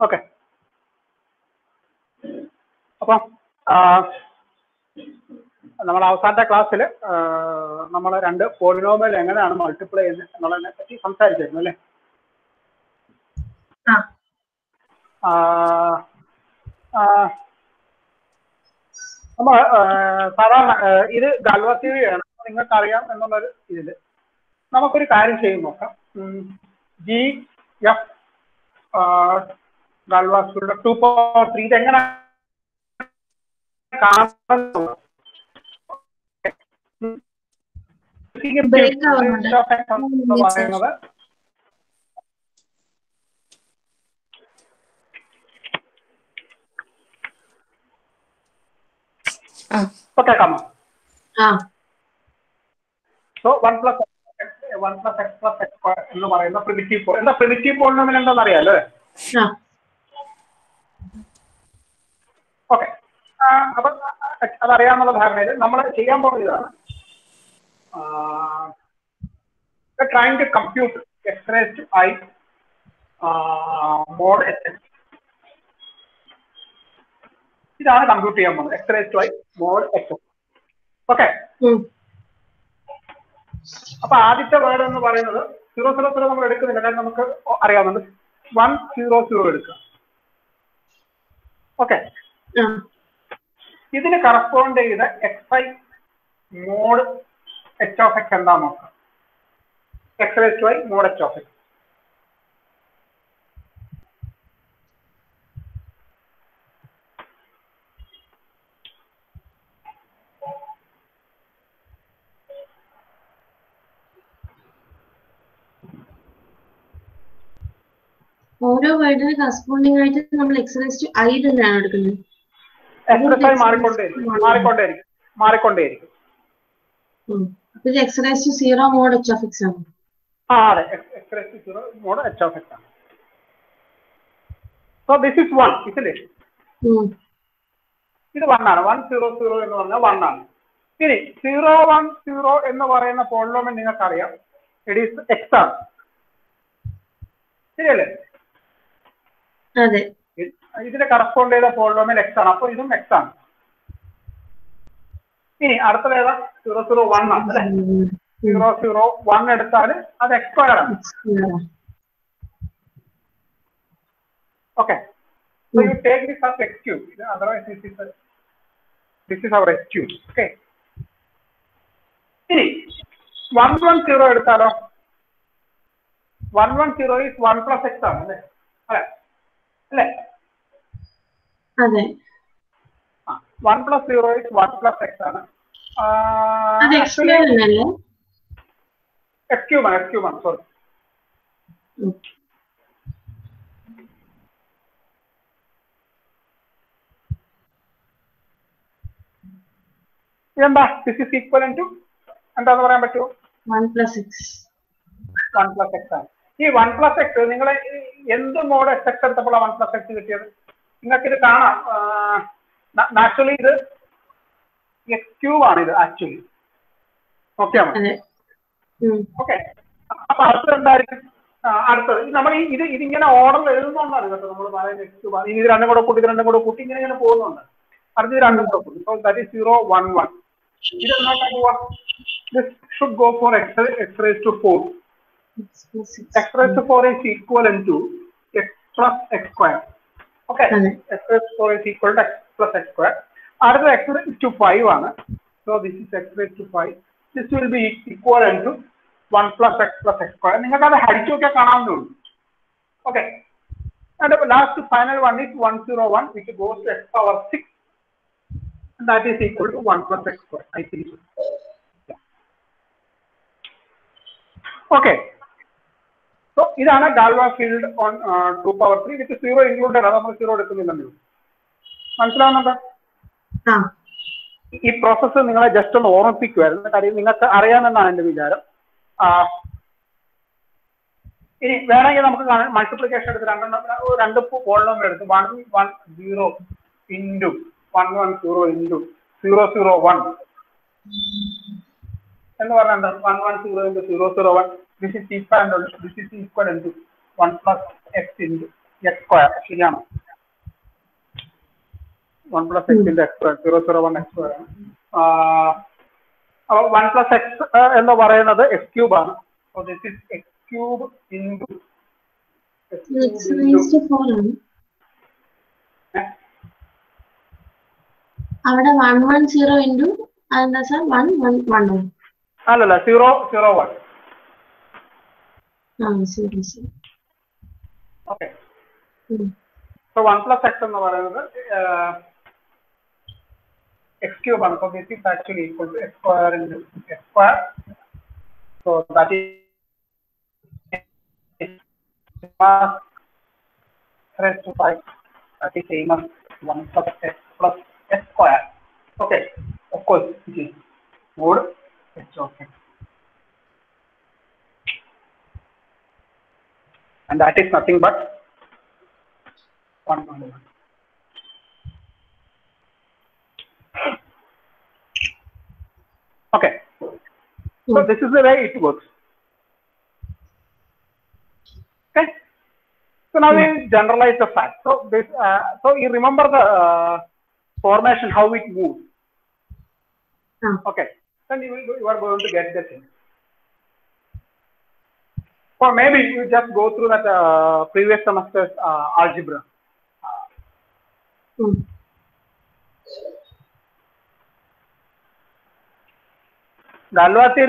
Okay. അപ്പം നമ്മൾ അവസാനത്തെ ക്ലാസ്സിൽ നമ്മൾ രണ്ട് പോളിനോമിയൽ എങ്ങനെയാണ് മൾട്ടിപ്ലൈ ചെയ്യുന്നത് എന്നുള്ളതിനെ പറ്റി സംസാരിച്ചായിരുന്നു അല്ലേ? നമ്മൾ സാധാരണ ഇത് ഗൽവത്തീയാണ് നിങ്ങൾക്ക് അറിയാം എന്നുള്ളൊരു ഇതിൽ. നമുക്കൊരു കാര്യം ചെയ്ത് നോക്കാം. ജി എഫ് ഗൽവാസിയുടെ ടു പവർ ത്രീ ഇതെങ്ങനെ കാണുന്നത്? Break ആവുന്നുണ്ട്. എന്ന് പറയുന്നത് ആ. ഇപ്പൊ കേൾക്കാമോ? ആ. So one plus one plus X plus X square എന്ന് പറയുന്ന പ്രിമിറ്റീവ് പോൾ എന്താ പ്രിമിറ്റീവ് പോളിനോമിയൽ എന്താണെന്ന് അറിയാലോ ആ. ഓക്കെ അപ്പൊ അതറിയാന്നുള്ള ധാരണയിൽ നമ്മൾ ചെയ്യാൻ പോകുന്നത് ഇതാണ് trying to compute X I mod H ഇതാണ് കമ്പ്യൂട്ട് ചെയ്യാൻ പോകുന്നത്. X I mod H okay. അപ്പൊ ആദ്യത്തെ വേർഡ് എന്ന് പറയുന്നത് സീറോ സീറോ സീറോ നമ്മൾ എടുക്കുന്നില്ല. കാരണം നമുക്ക് അറിയാവുന്നത് വൺ സീറോ സീറോ എടുക്കുക. ഓക്കെ ഇതിന് കറസ്പോണ്ട് ചെയ്ത X I mod H of X എന്താ നോക്കാം X to I mod H of X വേർഡിന് corresponding ആയിട്ട് നമ്മൾ എക്സറൈസ് ഐ തന്നെയാണ് എടുക്കുന്നത്. എക്സ് മാറിക്കൊണ്ടേയിരിക്കും. അപ്പൊ ഇത് X raise zero mod H of X ആണ്. ആ അതെ. X raise two zero mod H of X ആണ്. സോ ദിസ് ഇസ് വൺ ഇല്ലേ ഉം. ഇത് വൺ ആണ്. വൺ സീറോ സീറോ എന്ന് പറഞ്ഞാൽ വൺ ആണ്. ഇനി സീറോ വൺ സീറോ എന്ന് പറയുന്ന പോളിനോമിയൽ നിങ്ങൾക്കറിയാം. ഇറ്റ് ഈസ് എക്സ് ആണ്. ശരിയല്ലേ? അതെ. ഇതിന്റെ ഇതിന് കറസ്പോണ്ട് ചെയ്ത പോളിനോമിയൽ എക്സ് ആണ്. അപ്പൊ ഇതും എക്സ് ആണ്. ഇനി അടുത്തത് ഏതാ സീറോ സീറോ വൺ ആണ്. അല്ലെ. സീറോ സീറോ വൺ എടുത്താൽ അത് എക്സ് ആണ്. Okay So you take this as x cube. Otherwise, this is a, this is our x cube. Okay. ഇനി വൺ വൺ സീറോ എടുത്താലോ? One one zero is one plus X ആണ് അല്ലേ? അല്ലെ? അല്ലേ? അതെ. One plus zero one plus X ആണ്. X cube ആണ് X cube ആണ് സോറി. ഇതെന്താ? ദിസ് ഇസ് ഈക്വൽ ടു എന്താന്ന് പറയാൻ പറ്റുമോ? One plus X one plus X ആണ്. ഈ വൺ പ്ലസ് എക്സ് നിങ്ങൾ എന്ത് മോഡ് എക്സ് എടുത്തപ്പോഴാണ് വൺ പ്ലസ് എക്സ് കിട്ടിയത് നിങ്ങൾക്ക് ഇത് കാണാം നാച്ചുറലി ഇത് എക്സ് ക്യൂബ് ആണ് ഇത് ആക്ച്വലി ഓക്കെ. ഓക്കെ അപ്പൊ അടുത്തത് എന്തായിരിക്കും? അടുത്തത്. നമ്മൾ ഈ ഇത് ഇതിങ്ങനെ ഓർഡർ എഴുതുന്നുണ്ടാണ് കേട്ടോ. നമ്മൾ പറയുന്നത് എക്സ് ക്യൂബ് ആണ്. ഇനി ഇത് രണ്ടും കൂടെ കൂട്ടി ഇത് രണ്ടും കൂടെ കൂട്ടി ഇങ്ങനെ ഇങ്ങനെ പോകുന്നുണ്ട്. അടുത്ത് ഇത് രണ്ടും കൂടെ കൂട്ടി. So that is zero one one ഇത് എന്താ പോവാ this should go for X X raise to four X plus six. x raised to 4 is equivalent to x plus x square. Okay, അതെ. x raised to 4 is equal to x plus x square. അടുത്ത x raised to 5 ആണ്. So this is x raised to 5. This will be equivalent to 1 plus x plus x square. നിങ്ങൾക്ക് അത് ഹരിച്ചു നോക്കിയാൽ കാണാവുന്നേ ഉള്ളൂ. Okay. And the last final one is 101 which goes to x power 6. And that is equal to 1 plus x square. I think. Yeah. Okay. so ഇതാണ് Galois field on two power three with zero included അത് നമ്മൾ zero എടുക്കുന്നില്ലെന്ന് മനസ്സിലാവുന്നുണ്ടോ? ഈ process നിങ്ങളെ just ഒന്ന് ഓർമ്മിപ്പിക്കുമായിരുന്നു കാര്യം നിങ്ങൾക്ക് അറിയാമെന്നാണ് എന്റെ വിചാരം. ഇനി വേണമെങ്കിൽ നമുക്ക് മൾട്ടിപ്ലിക്കേഷൻ എടുത്ത് രണ്ടെണ്ണം രണ്ട് പോളിനോമിയൽ എടുത്ത് one one zero into one one zero into zero zero one എന്ന് പറഞ്ഞാൽ one one zero into zero zero one this is equal and this is equal to 1 plus x into x square Shiryana. 1 plus x into x square 001 x square Uh, അപ്പോൾ 1 plus x and the variable another x cube ആണ് so this is x cube into x raised to 4 ആണ് അവിടെ 110 into അതെന്താ sir 1 1 1 അല്ലല്ല 0 0 1 Okay. So 1 plus x in the x cube 1, this is actually equal to x square and x square. So that is same as 3 to 5, that is same as 1 plus x plus x square. Okay, of course, it is good, it's okay. And that is nothing but 1 1 1 okay. So this is the way it works. Okay. So now we generalize the fact. So this uh, so you remember the uh, formation how it moves. Ah. okay. Then you, will, you are going to get the thing or maybe you just go through that uh, previous semester's uh, algebra. ഉം.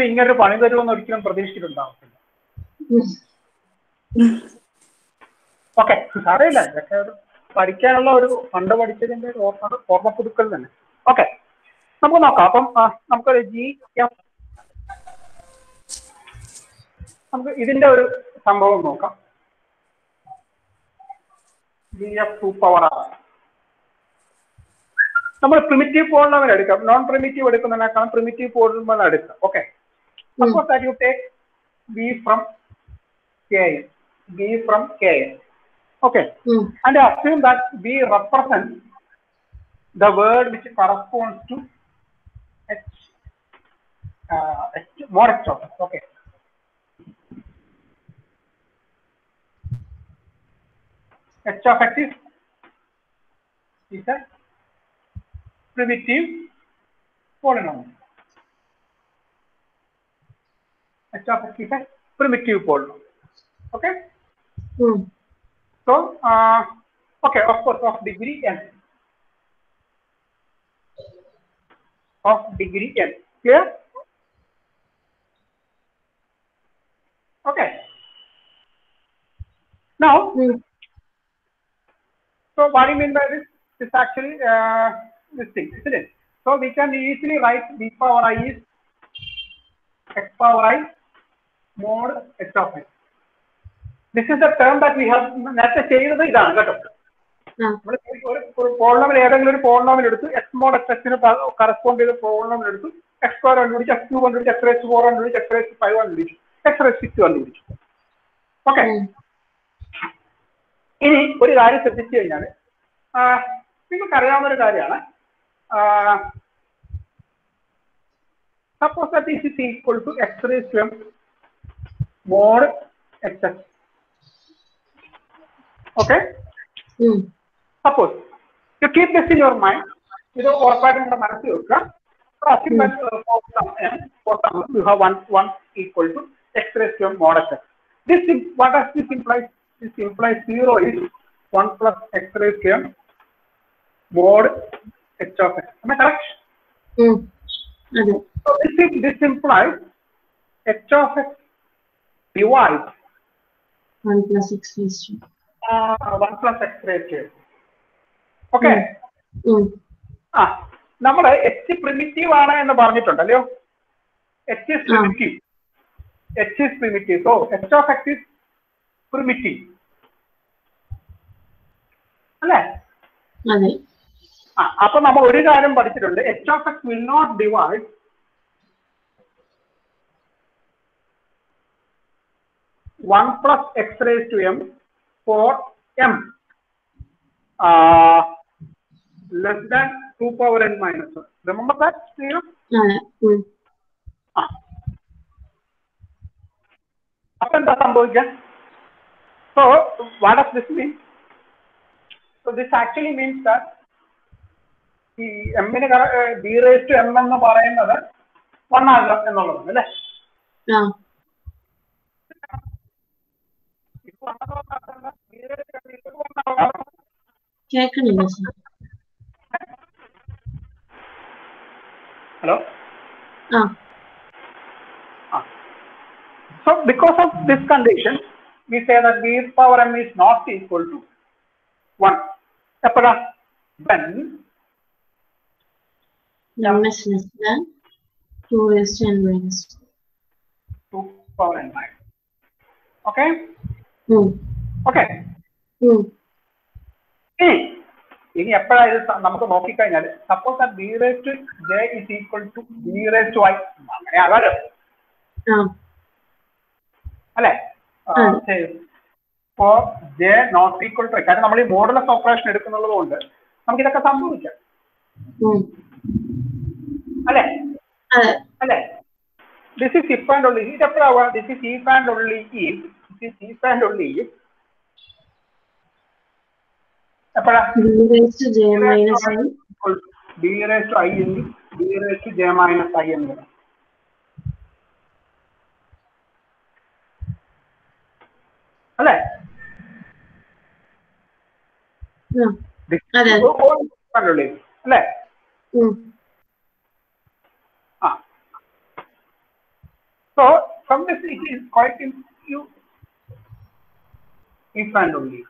ഇങ്ങനെ ഒരു പണി തരുമെന്ന് ഒരിക്കലും പ്രതീക്ഷിച്ചിട്ടുണ്ടാവത്തില്ല. Okay അറിയില്ല ഇതൊക്കെ പഠിക്കാനുള്ള ഒരു പണ്ട് പഠിച്ചതിന്റെ ഓർമ്മ ഓർമ്മ പുതുക്കൽ തന്നെ. ഓക്കെ നമുക്ക് നോക്കാം. അപ്പം നമുക്ക് ജി എഫ് നമുക്ക് ഇതിന്റെ ഒരു സംഭവം നോക്കാം. G F two power R നമ്മൾ പ്രിമിറ്റീവ് പോളിനോമിൽ എടുക്കാം നോൺ പ്രിമിറ്റീവ് എടുക്കുന്നതിനേക്കാളും പ്രിമിറ്റീവ് പോളിനോമിൽ എടുക്കാം okay. Suppose that you take B from K N B from K N okay and assume assume that B represents the word which corresponds to H, more H more H of S. Okay. H of X is, is a primitive polynomial. H of X is a primitive polynomial. Okay. ഉം. So, uh, okay, of course, of degree n. Of degree n. Clear? Okay. Now, ഉം. So what do you mean by this? It's actually uh, this thing, isn't it? So we can easily write b power i is x power i mod h of x. This is the term that we have നേരത്തെ ചെയ്തത് ഇതാണ് കേട്ടോ. നമ്മൾ ഒരു polynomial ഏതെങ്കിലും ഒരു polynomial എടുത്ത് X mod X എക്സിന് കറസ്പോണ്ട് ചെയ്ത പോളിനോമിൽ എടുത്ത് എക്സ് സ്ക്വയർ കണ്ടുപിടിച്ച് എക്സ് ടു കണ്ടുപിടിച്ച് എക്സ് റേസ് ഫോർ കണ്ടുപിടിച്ച് എക്സ് റേസ് ഫൈവ് കണ്ടുപിടിച്ചു എക്സ് റേസ് സിക്സ് കണ്ടുപിടിച്ചു ഓക്കെ. ഇനി ഒരു കാര്യം ശ്രദ്ധിച്ചു കഴിഞ്ഞാൽ നിങ്ങൾക്ക് അറിയാവുന്ന ഒരു കാര്യമാണ്. Suppose that is is equal to X raise two M mod X X okay. Suppose you keep this in your mind ഇത് ഉറപ്പായിട്ടും നിങ്ങളുടെ മനസ്സിൽ വെക്കുക. uh, for some n, for some you have one one equal to x raised to m mod x. This im- what does this implies? This implies zero is one plus x raised to m mod h of x. Am I correct? ഉം. അതെ So this is, this implies h of x divides one plus x raised uh, one plus x raised to m. Okay. ഉം. ആ നമ്മുടെ H primitive ആണ് എന്ന് പറഞ്ഞിട്ടുണ്ടല്ലോ h is primitive h is primitive so h of x is primitive അല്ലേ? ആ അപ്പൊ നമ്മൾ ഒരു കാര്യം പഠിച്ചിട്ടുണ്ട്. H of X will not divide one plus X raise to M for M less than two power N minus remember that. അപ്പൊ എന്താ സംഭവിക്കുക? So what of this mean? So this actually means that ഈ എമ്മിന് B raise to M എന്ന് പറയുന്നത് one ആകുക എന്നുള്ളതാണ് അല്ലേ ആ കേൾക്കണില്ല സർ ഹലോ ആ So because of this condition, we say that b power m is not equal to 1. എപ്പോഴാ? When M is less than two raise to N 2 power n 9. Okay? ഉം. Okay. ഉം. ഇനി ഇനി എപ്പോഴാ ഇത് നമുക്ക് നോക്കിക്കഴിഞ്ഞാൽ suppose that B raise to J is equal to B raise to I അങ്ങനെ ആകാലോ? അല്ലേ? ഉം. ഇപ്പോ ജെ നോട്ട് ഈക്വൽ ടു കാരണം നമ്മൾ ഈ മോഡലസ് ഓപ്പറേഷൻ എടുക്കുന്നുള്ളത് കൊണ്ട് നമുക്ക് ഇതൊക്കെ സംഭവിക്കാം അല്ലെ? അല്ലെ? This is if and only ഇത് എപ്പോഴാവുക this is if and only if this is if and only if എപ്പോഴാ? B raise to J minus I B raise to I into B raise to J minus I എന്ന്. അല്ലേ? ആ അതെ. അല്ലേ അല്ലേ ഉം ആ so from this it is quite in you if and only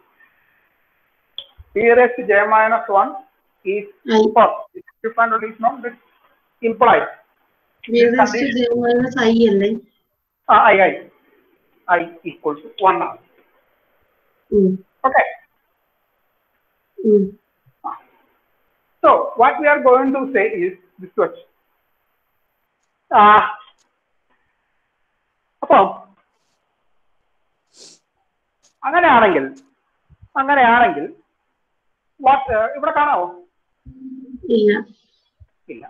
p raised to j minus 1 is i for if and only is not this implied b raise to j minus i അല്ലേ uh, i i i equal to 1 now ഉം okay ഉം so what we are going to say is this much. Uh, അപ്പം അങ്ങനെയാണെങ്കിൽ അങ്ങനെയാണെങ്കിൽ what ഇവിടെ കാണാവോ? ഇല്ല. ഇല്ല.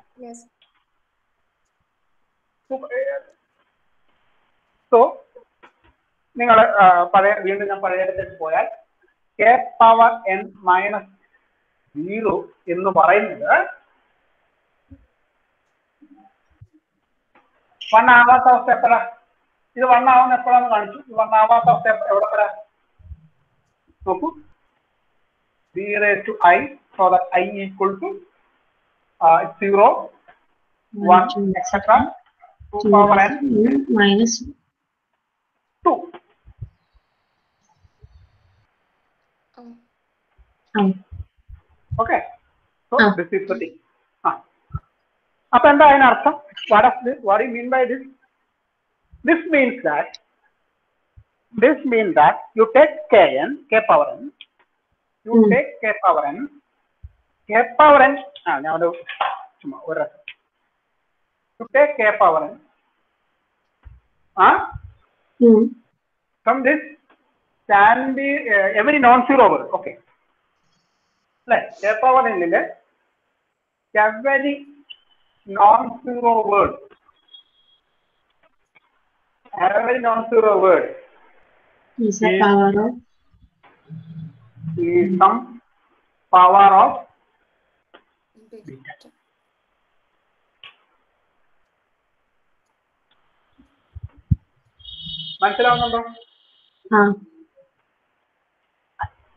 So നിങ്ങൾ പഴയ വീണ്ടും ഞാൻ പഴയ ഇടത്തേക്ക് പോയാൽ K power N minus zero എന്ന് പറയുന്നത് വൺ ആവാത്ത അവസ്ഥ എപ്പോഴാ ഇത് വൺ ആവുന്ന എപ്പോഴാന്ന് കാണിച്ചു? ഇത് വൺ ആവാത്ത അവസ്ഥ എവിടെ എപ്പോഴാ നോക്കൂ. B raise to I so that I equal to zero one etcetera two power N minus two Um, ആ ഓക്കെ സോ ആ. ദിസ് ഇസ് ദ തിങ് ആ അപ്പൊ എന്താ അതിനർത്ഥം what of this what you mean by this this means that this mean that you take K N K power N you ഉം. Take K power N K power N ആ ഞാൻ ഒരു ചുമ്മാ ഒരു you take K power N ആ ഉം from this can be uh, every non-zero word. Okay. Like K power n ലെ every non-zero word. Every non-zero word is the power of is some power of. മനസ്സിലാവുന്നുണ്ടോ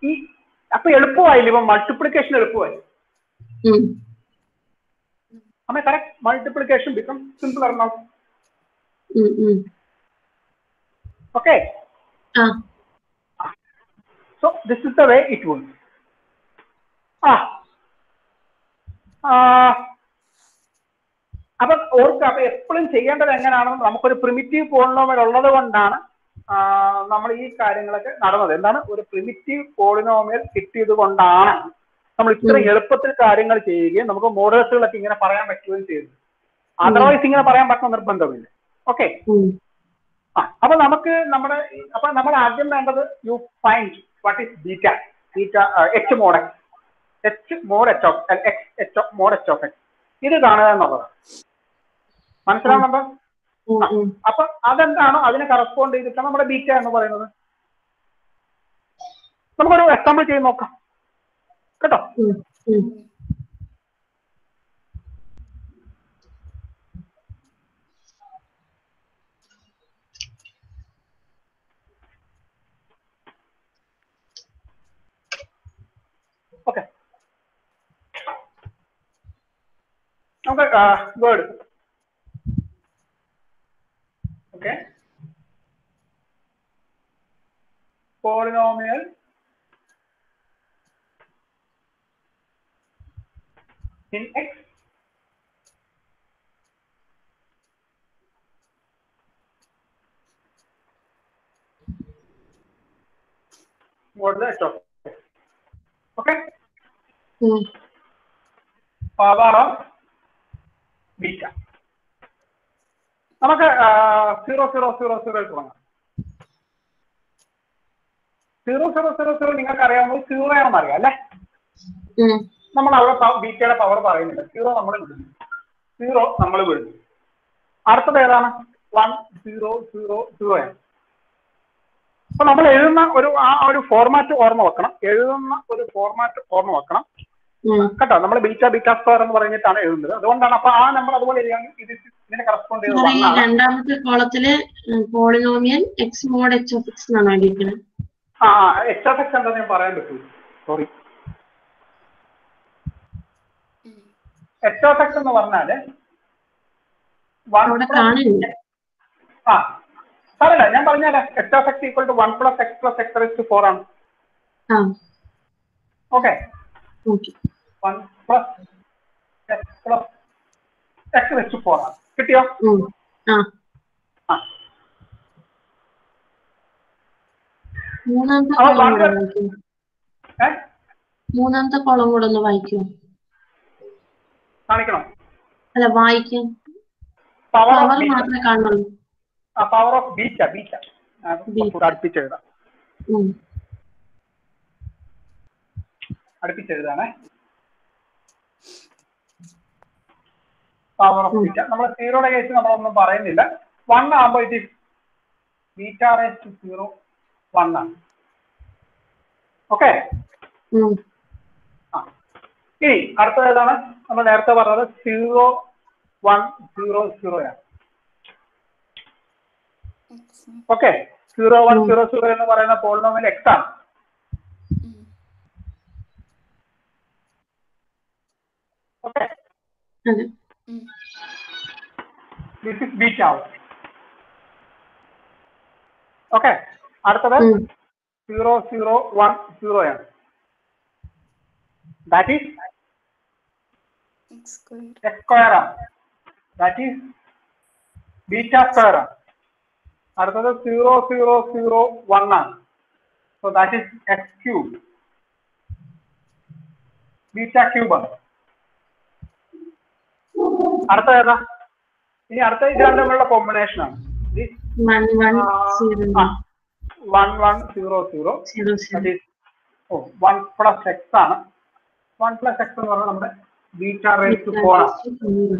ഈ അപ്പൊ എളുപ്പമായില്ല? ഇപ്പൊ multiplication എളുപ്പമായി അമ്മ correct multiplication become simple ഉം okay so this is the way it. Ah. ആ. അപ്പൊ ഓർക്കുക അപ്പൊ എപ്പോഴും ചെയ്യേണ്ടത് എങ്ങനെയാണെന്ന് നമുക്കൊരു പ്രിമിറ്റീവ് പോളിനോമൽ ഉള്ളത് കൊണ്ടാണ് നമ്മൾ ഈ കാര്യങ്ങളൊക്കെ നടന്നത്. എന്താണ്? ഒരു പ്രിമിറ്റീവ് പോളിനോമിയൽ കിട്ടിയത് കൊണ്ടാണ് നമ്മൾ ഇത്ര എളുപ്പത്തിൽ കാര്യങ്ങൾ ചെയ്യുകയും നമുക്ക് മോഡൽസുകളൊക്കെ ഇങ്ങനെ പറയാൻ പറ്റുകയും ചെയ്തു അതർവൈസ് ഇങ്ങനെ പറയാൻ പറ്റുന്ന നിർബന്ധമില്ല. ഓക്കെ ആ അപ്പൊ നമുക്ക് നമ്മുടെ അപ്പൊ നമ്മൾ ആദ്യം വേണ്ടത് you find what is beta beta H mod H mod H of X H mod H of X ഇത് കാണുക എന്നുള്ളതാണ്. മനസ്സിലാവുന്നുണ്ടോ? അപ്പൊ അതെന്താണോ? അതിനെ കറസ്പോണ്ട് ചെയ്തിട്ടാണ് നമ്മുടെ ബീറ്റ എന്ന് പറയുന്നത്. നമുക്കൊരു എക്സാമ്പിൾ ചെയ്ത് നോക്കാം. കേട്ടോ. ഓക്കെ നമുക്ക് word okay polynomial in x what is the h of x okay ഉം. power of beta നമുക്ക് സീറോ സീറോ സീറോ സീറോ തുടങ്ങാം സീറോ സീറോ സീറോ സീറോ നിങ്ങൾക്ക് അറിയാവുന്നത് സീറോ ആണെന്ന് അറിയാം അല്ലെ? നമ്മൾ അവിടെ ബീറ്റയുടെ പവർ പറയുന്നില്ല സീറോ നമ്മൾ വിടുന്നു സീറോ നമ്മൾ വിടുന്നു അടുത്തത് ഏതാണ്? വൺ സീറോ സീറോ സീറോ ആണ്. അപ്പൊ നമ്മൾ എഴുതുന്ന ഒരു ആ ഒരു ഫോർമാറ്റ് ഓർമ്മ വെക്കണം. എഴുതുന്ന ഒരു ഫോർമാറ്റ് ഓർമ്മ വെക്കണം. കേട്ടോ നമ്മൾ ബീറ്റ ബീറ്റ സ്ക്വയർ എന്ന് പറഞ്ഞിട്ടാണ് എഴുതുന്നത്. അതുകൊണ്ടാണ് അപ്പൊ ആ നമ്പർ അതുപോലെ ഇത് ഇതിനെ കറസ്പോണ്ട് ചെയ്ത് രണ്ടാമത്തെ കോളത്തിൽ polynomial X mod H of X എന്നാണ് എഴുതിയിരിക്കുന്നത്. ആ എച്ച് ഓഫ് എക്സ് എന്താ ഞാൻ പറയാൻ പറ്റൂ. സോറി എച്ച് ഓഫ് എക്സ് എന്ന് പറഞ്ഞാൽ ആ സാറല്ല ഞാൻ പറഞ്ഞാലേ H of X equal to one plus X plus X four ആണ്. ആ. Okay okay one plus X plus X raised four ആണ് കിട്ടിയോ മൂന്നാമത്തെ കോളം കൂടെ ഒന്ന് വായിക്കൂ. കാണിക്കണം? അല്ല വായിക്കും. പവർ മാത്രമേ കാണുള്ളൂ പവർ ഓഫ് ബീറ്റ ബീറ്റ കുറച്ചുകൂടെ അടുപ്പിച്ച് എഴുതാം ഉം. അടുപ്പിച്ച് പവർ ഓഫ് ബീറ്റ നമ്മൾ സീറോയുടെ കേസ് നമ്മളൊന്നും പറയുന്നില്ല. വൺ ആകുമ്പോൾ is beta raise to zero one ആണ്. ഓക്കെ ഇനി അടുത്തത് ഏതാണ്? നമ്മൾ നേരത്തെ പറഞ്ഞത് സീറോ വൺ സീറോ സീറോ ആണ്. Okay zero one. Zero zero എന്ന് പറയുന്ന പോളിനോമിൽ എക്സ് ആണ്. ഓക്കെ അതെ. ദിസ് ഇസ് ബീറ്റ ആവും ഓക്കെ അടുത്തത് ഉം. സീറോ സീറോ വൺ സീറോ ആണ് that is X square. X square ആണ് ദാറ്റ് ഈസ് ബീറ്റ സ്ക്വയർ ആണ് അടുത്തത് സീറോ സീറോ സീറോ വൺ ആണ് so that is X cube beta cube ആണ് അടുത്ത ഏതാ? ഇനി അടുത്ത ഇതാണ് നമ്മളുടെ കോമ്പിനേഷൻ ആണ്. One one zero one one zero oh one plus X 1 x ആണ്. 1 പ്ലസ് x എന്ന് പറഞ്ഞാൽ നമ്മുടെ raised to 4 ആണ്.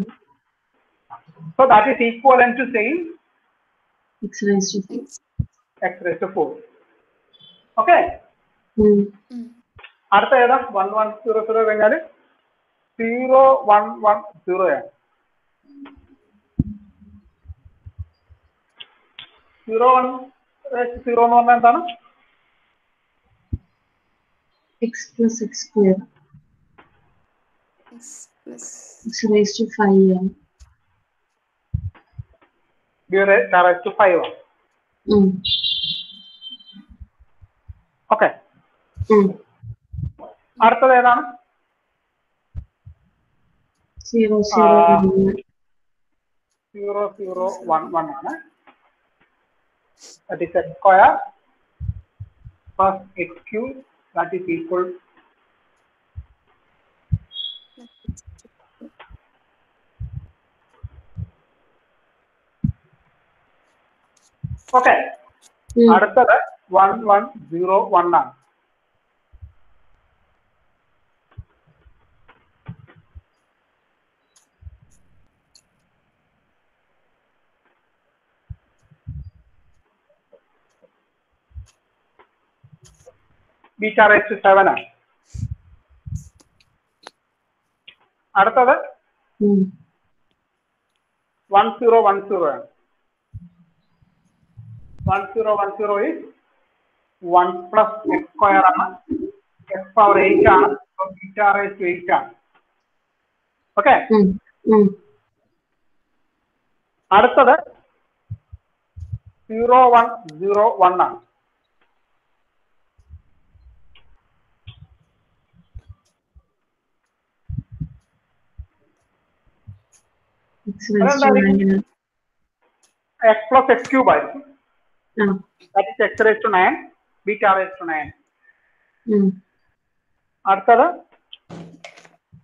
So that is equivalent to same X raise to to 4 okay? ഉം. Mm. അടുത്ത ഏതാ? 1 1 0 0 കഴിഞ്ഞാൽ 0 1 1 0 ആണ്. 0 1 raised to 0 എന്ന് പറഞ്ഞാൽ എന്താണ്? X plus X square X plus X rise to five ആണ്. b raised to 5 ആണ്. ഉം. ഓക്കെ ഉം. അടുത്തത് ഏതാണ്? സീറോ സീറോ ആ. ഒന്ന്. zero zero one one ആണ് that is x square plus x cube that is equal okay ഉം. അടുത്തത് one one zero one ആണ് ബീറ്റ റേസ് ടു സെവൻ ആണ്. അടുത്തത്. വൺ സീറോ വൺ സീറോ ആണ്. One zero one zero is one plus X square ആണ്. X power eight ആണ്. Beta raise to eight ആണ്. Okay. അടുത്തത് സീറോ വൺ സീറോ വൺ ആണ്. X raised to nine. X plus X cube ആയിരിക്കും ആ. That is X raise to nine beta raise to nine ഉം. അടുത്തത്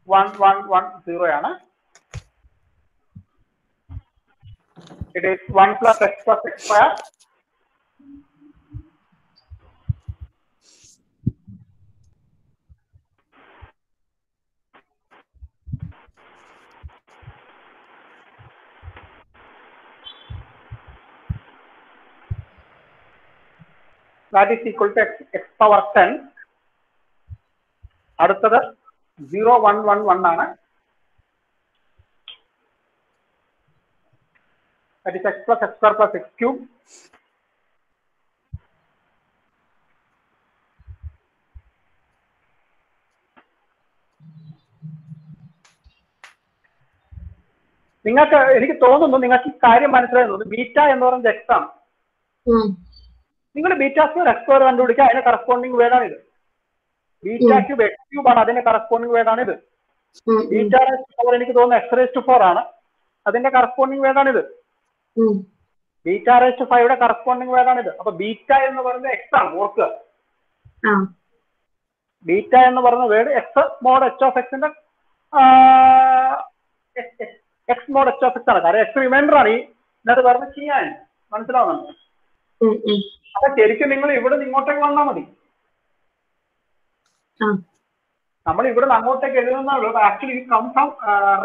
one one one zero ആണ് it is one plus X plus X square that is equal to x, x power 10 അടുത്തത് zero one one one ആണ്. That is x plus x square plus x cube. നിങ്ങൾക്ക് എനിക്ക് തോന്നുന്നു നിങ്ങൾക്ക് ഈ കാര്യം മനസ്സിലായിരുന്നു beta എന്ന് പറയുന്നത് എക്സാം. നിങ്ങൾ ബീറ്റാ സ്ക്വയർ എക്സ് സ്ക്വയർ കണ്ടുപിടിക്കുക അതിന്റെ കറസ്പോണ്ടിങ് വേർഡാണ് ഇത്. ബീറ്റ. ക്യൂബ് എക്സ് ക്യൂബ് ആണ് അതിന്റെ കറസ്പോണ്ടിങ് വേർഡാണ് ഇത്. ബീറ്റാ പവർ എനിക്ക് തോന്നുന്നു എക്സ് റേസ് ടു ഫോർ ആണ്. അതിന്റെ കറസ്പോണ്ടിങ് വേർഡാണ് ഇത്. ബീറ്റാ റേസ് ടു ഫൈവയുടെ കറസ്പോണ്ടിങ് വേർഡാണ് ഇത്. അപ്പൊ ബീറ്റ എന്ന് പറയുന്നത് എക്സ് ആണ് ഓർക്കുക. ബീറ്റ എന്ന് പറയുന്ന word X mod H of എക്സിന്റെ X mod H of X ആണ്. കാരണം എക്സ് റിമൈൻഡർ ആണ് ഈ. എന്നിട്ട് പറഞ്ഞ ചെയ്യാൻ മനസ്സിലാവുന്നുണ്ട്. അപ്പൊ ശരിക്കും നിങ്ങൾ ഇവിടെ നിന്ന് ഇങ്ങോട്ടേക്ക് വന്നാൽ മതി. നമ്മൾ ഇവിടെ നിന്ന് അങ്ങോട്ടേക്ക് എഴുതുന്നുള്ളൂ actually come from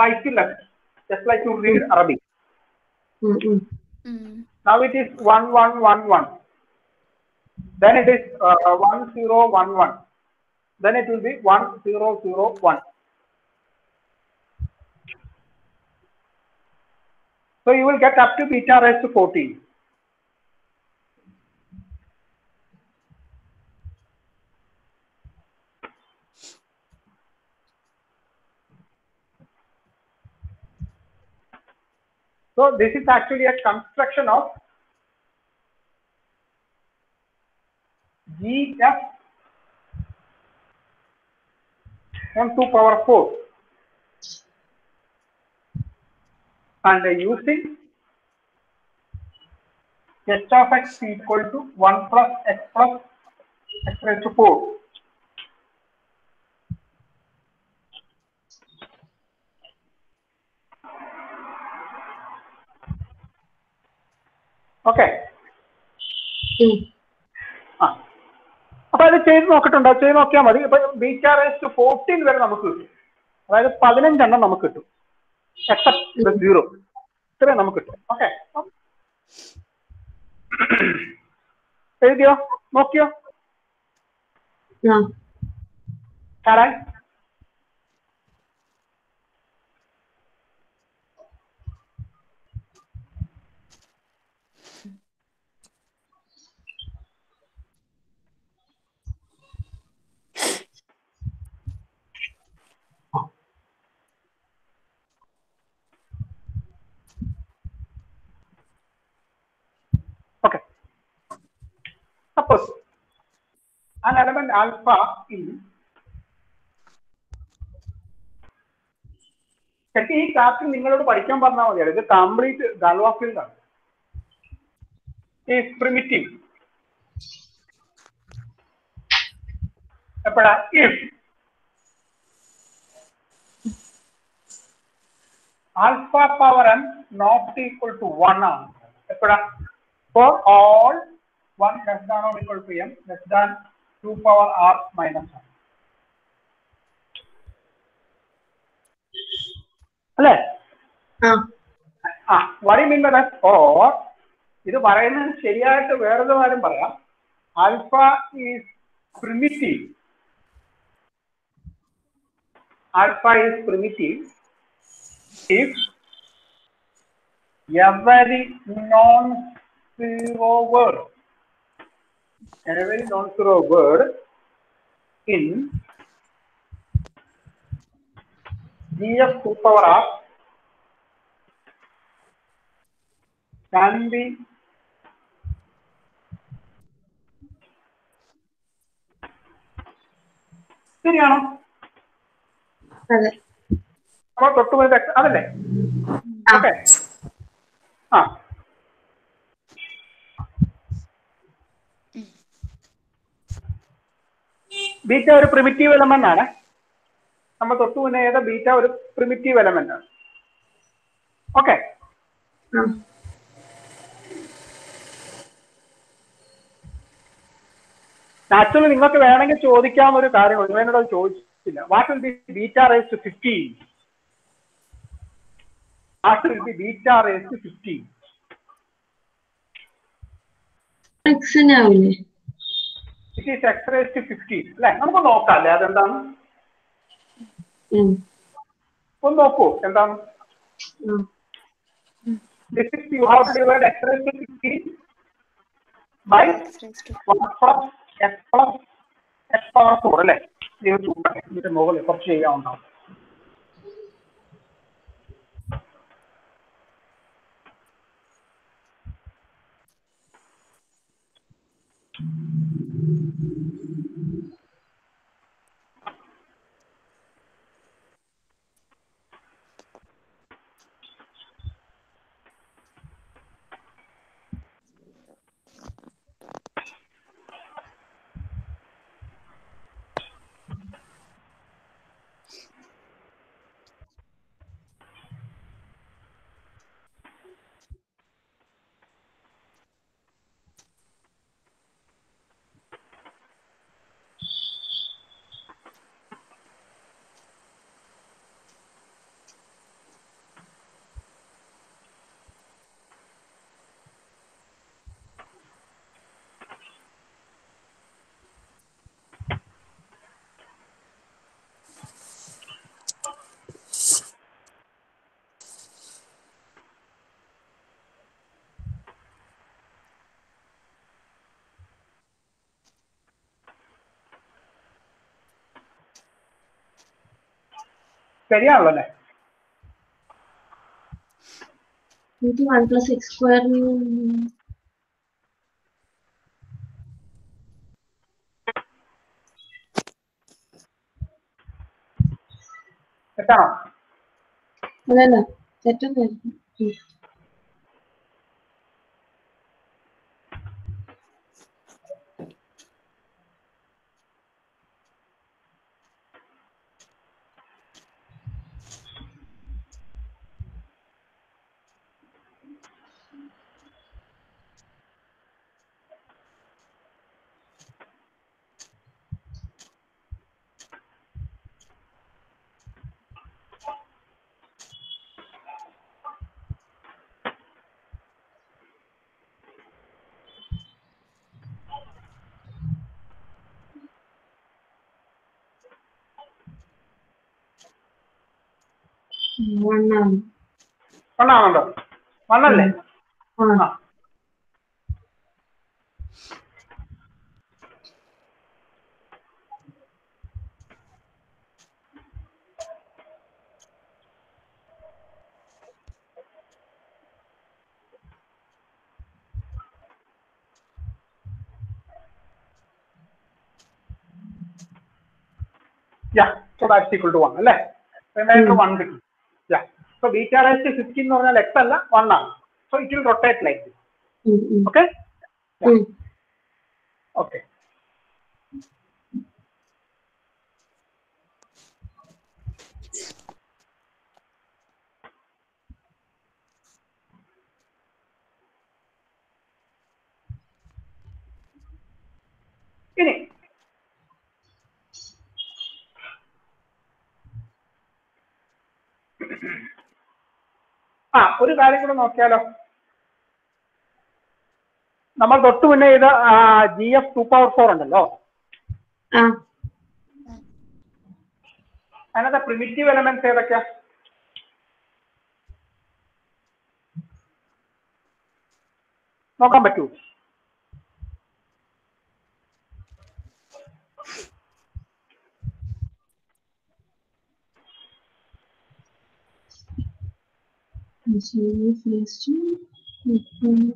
right to left just like to read അറബി ഉം. ഉം. Mm. now it one 1111 then it is uh, 1011 then it will be 1001 so you will get up to beta raised to 14 So this is actually a construction of GF on 2 power 4 and uh, using h of x equal to 1 plus x plus x raised to 4. ഉം. അപ്പൊ അത് ചെയ്ത് നോക്കിട്ടുണ്ട് ചെയ്ത് നോക്കിയാൽ മതി. ഇപ്പൊ beta raise to fourteen വരെ നമുക്ക് കിട്ടും. അതായത് പതിനഞ്ചെണ്ണം നമുക്ക് കിട്ടും. എക്സെപ്റ്റ് സീറോ ഇത്രയും നമുക്ക് കിട്ടും. ഓക്കെ. എഴുതിയോ? നോക്കിയോ? ആ. കാരാൻ Okay. Suppose an element alpha in ശരിക്കും ഈ ചാപ്റ്റർ നിങ്ങളോട് പഠിക്കാൻ പറഞ്ഞാൽ മതിയാണ് ഇത് കംപ്ലീറ്റ് ഗൾവാ ഫീൽഡ് ആണ്. പ്രിമിറ്റീവ് എപ്പോഴാ? If alpha power M not equal to one ആണ്. എപ്പോഴാ? For all 1 less than or equal to m less than 2 power r minus 1. അല്ലേ ആ. വടി മീൻ ബൈ ദാറ്റ് ഓർ ഇത് പറയുന്നത് ശരിയായിട്ട് വേറൊരു കാര്യം പറയാം alpha is primitive. Alpha is primitive if every non-zero word, every non-zero word in GF to power R can be ശരിയാണോ അതെ നമ്മൾ തൊട്ടുപോയത് ex- അതല്ലേ ആ ഓക്കെ ആ ബീറ്റ ഒരു പ്രിമിറ്റീവ് എലമെന്റ് ആണ്. നമ്മൾ തൊട്ടു മുന്നേ ചെയ്ത ബീറ്റ ഒരു പ്രിമിറ്റീവ് എലമെന്റ് ആണ്. ഓക്കെ നാച്ചുറലി നിങ്ങൾക്ക് വേണമെങ്കിൽ ചോദിക്കാവുന്ന ഒരു കാര്യം. അത് ചോദിച്ചില്ല. What will be beta raise to fifteen what will be beta raise to fifteen it is X raise to fifty അല്ലെ? നമുക്ക് നോക്കാം. അല്ലേ? അതെന്താണ്? ഒന്ന് നോക്കൂ. എന്താണ്? this is you have to divide x raised to 15 by X raised to 1 plus x plus x power 4 അല്ലേ? ഇത് മുകളിൽ കുറച്ച് ചെയ്യാവുന്നതാണ് ശരിയാണല്ലോ അല്ലേ? എനിക്ക് വൺ പ്ലസ് എക്സ് സ്ക്വയറിന് തെറ്റാണോ അതല്ല തെറ്റൊന്നായിരുന്നു ഇക്വൽ ടു വൺ അല്ലേ? വൺ കിട്ടും. So beta raised to 15 എന്ന് പറഞ്ഞാൽ x അല്ല 1 ആണ് will rotate like this ഉം, ഉം. okay okay ഇനി ആ ഒരു കാര്യം കൂടെ നോക്കിയാലോ. നമ്മൾ തൊട്ട് മുന്നേ ഇത് G F two power four ഉണ്ടല്ലോ. അതിനകത്ത് പ്രിമിറ്റീവ് എലമെന്റ്സ് ഏതൊക്കെയാ? നോക്കാൻ പറ്റൂ. Continue frestinho e com o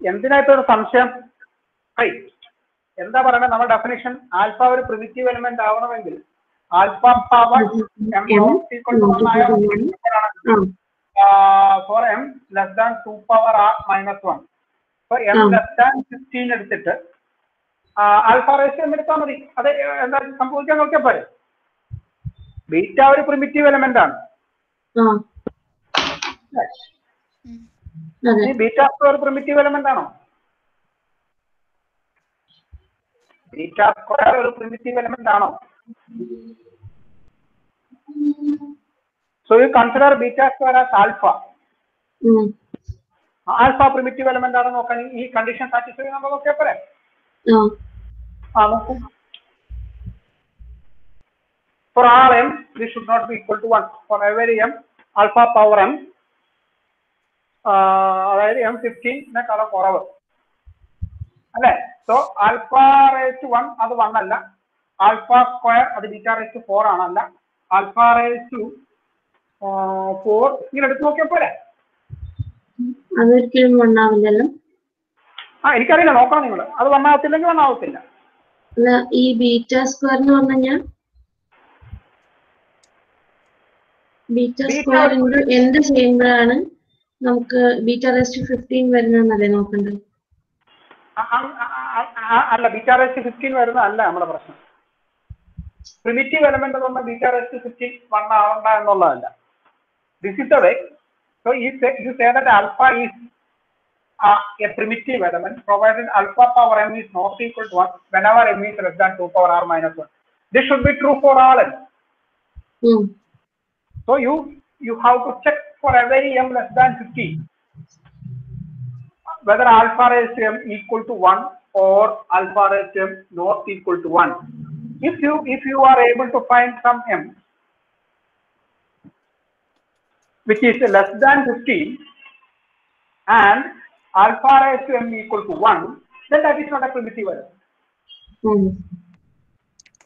എന്തിനായിട്ടൊരു സംശയം? എന്താ പറയണത് നമ്മുടെ ഡെഫിനിഷൻ ആൽഫ ഒരു പ്രിമിറ്റീവ് എലിമെന്റ് ആവണമെങ്കിൽ alpha power four M less than two power R minus one ഇപ്പൊ എം. ലെസ് ദാൻ സിക്സ്റ്റീൻ എടുത്തിട്ട് ആൽഫ എം എടുത്താൽ മതി. അത് എന്താ സംഭവിക്കാൻ നോക്കിയാൽ പോരെ? ബീറ്റ ഒരു പ്രിമിറ്റീവ് എലമെന്റ് ആണ്. ബീറ്റ സ്ക്വയർ പ്രിമിറ്റീവ് എലമെന്റ് ആണോ? ബീറ്റ സ്ക്വയർ ഒരു പ്രിമിറ്റീവ് എലമെന്റ് ആണോ? So you consider beta square as alpha ഉം. ആൽഫ പ്രിമിറ്റീവ് എലിമെന്റ് ആണെന്ന് നോക്കാൻ ഈ കണ്ടീഷൻ സാറ്റിസ്ഫൈ നമ്മൾ നോക്കിയാൽ പോരെ? ആ. നോക്കൂ. For all m, this should not be equal to 1. For every m, alpha power m, uh, അതായത് എം ഫിഫ്റ്റീനേക്കാളും കുറവ്. അല്ലേ? സോ ആൽഫ റേസ് വൺ അത് വൺ അല്ല. ആൽഫ സ്ക്വയർ അത് ബീറ്റ റേസ് ഫോർ ആണല്ല. ആൽഫ റേസ് ടു ഫോർ ഇങ്ങനെ എടുത്ത് നോക്കിയാൽ പോരെ? അതൊരിക്കലും വണ്ണാവില്ലല്ലോ ആ എനിക്കറിയില്ല. നോക്കണം നിങ്ങൾ അത് വണ്ണാവത്തില്ലെങ്കിൽ വണ്ണാവത്തില്ല ഈ ബീറ്റ സ്ക്വയർ എന്ന് പറഞ്ഞു കഴിഞ്ഞാൽ ബീറ്റ സ്ക്വയർ എന്ത് ചെയ്യുമ്പോഴാണ് നമുക്ക് ബീറ്റ റെസ്റ്റ് ഫിഫ്റ്റീൻ വരുന്നതെന്നല്ലേ നോക്കണ്ടത് അല്ല ബീറ്റ റെസ്റ്റ് ഫിഫ്റ്റീൻ വരുന്ന അല്ല നമ്മുടെ പ്രശ്നം. പ്രിമിറ്റീവ് എലമെന്റ് കൊണ്ട് ബീറ്റ റെസ്റ്റ് ഫിഫ്റ്റീൻ വൺ ആവണ്ട എന്നുള്ളതല്ല. This is the way. So you say, you say that alpha is a primitive element provided alpha power m is not equal to 1 whenever m is less than 2 power r minus 1. This should be true for all n. Mm. So you you have to check for every m less than 50 whether alpha is m equal to 1 or alpha is m not equal to 1. If you if you are able to find some m which is less than 15 and alpha raised to m equal to 1, then that is not a primitive element. Hmm. ഉം